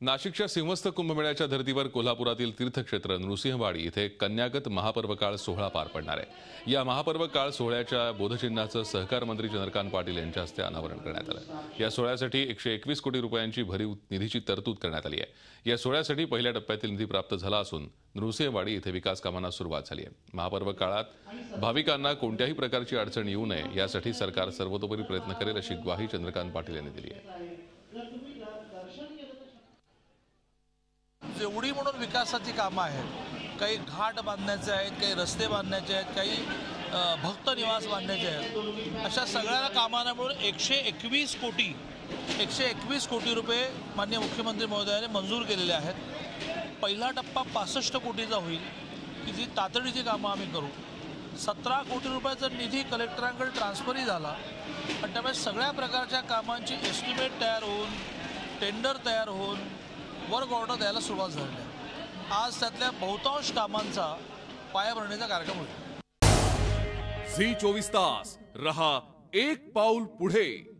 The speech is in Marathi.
नाशिकच्या सिंहस्थ कुंभमेळ्याच्या धर्तीवर कोल्हापुरातील तीर्थक्षेत्र नृसिंहवाडी इथे कन्यागत महापर्व काळ सोहळा पार पडणार आहे. या महापर्व काळ सोहळ्याच्या बोधचिन्हाचं सहकार मंत्री चंद्रकांत पाटील यांच्या हस्ते अनावरण करण्यात आलं या सोहळ्यासाठी एकशे एकवीस कोटी रुपयांची भरीव निधीची तरतूद करण्यात आली आहे. या सोहळ्यासाठी पहिल्या टप्प्यातील निधी प्राप्त झाला असून नृसिंहवाडी इथे विकास कामांना सुरुवात झाली आहे. महापर्व काळात भाविकांना कोणत्याही प्रकारची अडचण येऊ नये यासाठी सरकार सर्वतोपरी प्रयत्न करेल अशी ग्वाही चंद्रकांत पाटील यांनी दिली आहे. जेवढी म्हणून विकासाची कामं आहेत काही घाट बांधण्याचे आहेत काही रस्ते बांधण्याचे आहेत काही भक्त निवास बांधण्याचे आहेत अशा सगळ्या कामांना मिळून एकशे एकवीस कोटी एकशे एकवीस कोटी रुपये माननीय मुख्यमंत्री महोदयाने मंजूर केलेले आहेत. पहिला टप्पा पासष्ट कोटीचा होईल की जी तातडीची कामं आम्ही करू. सतरा कोटी रुपयाचा निधी कलेक्टरांकडे ट्रान्सफरही झाला आणि त्यामुळे सगळ्या प्रकारच्या कामांची एस्टिमेट तयार होऊन टेंडर तयार होऊन वर्क ऑर्डर द्यायला सुरुवात झालेली आहे. आज त्यातल्या बहुतांश कामांचा पायाभरणीचा कार्यक्रम होईल. झी चोवीस तास रहा एक पाऊल पुढे.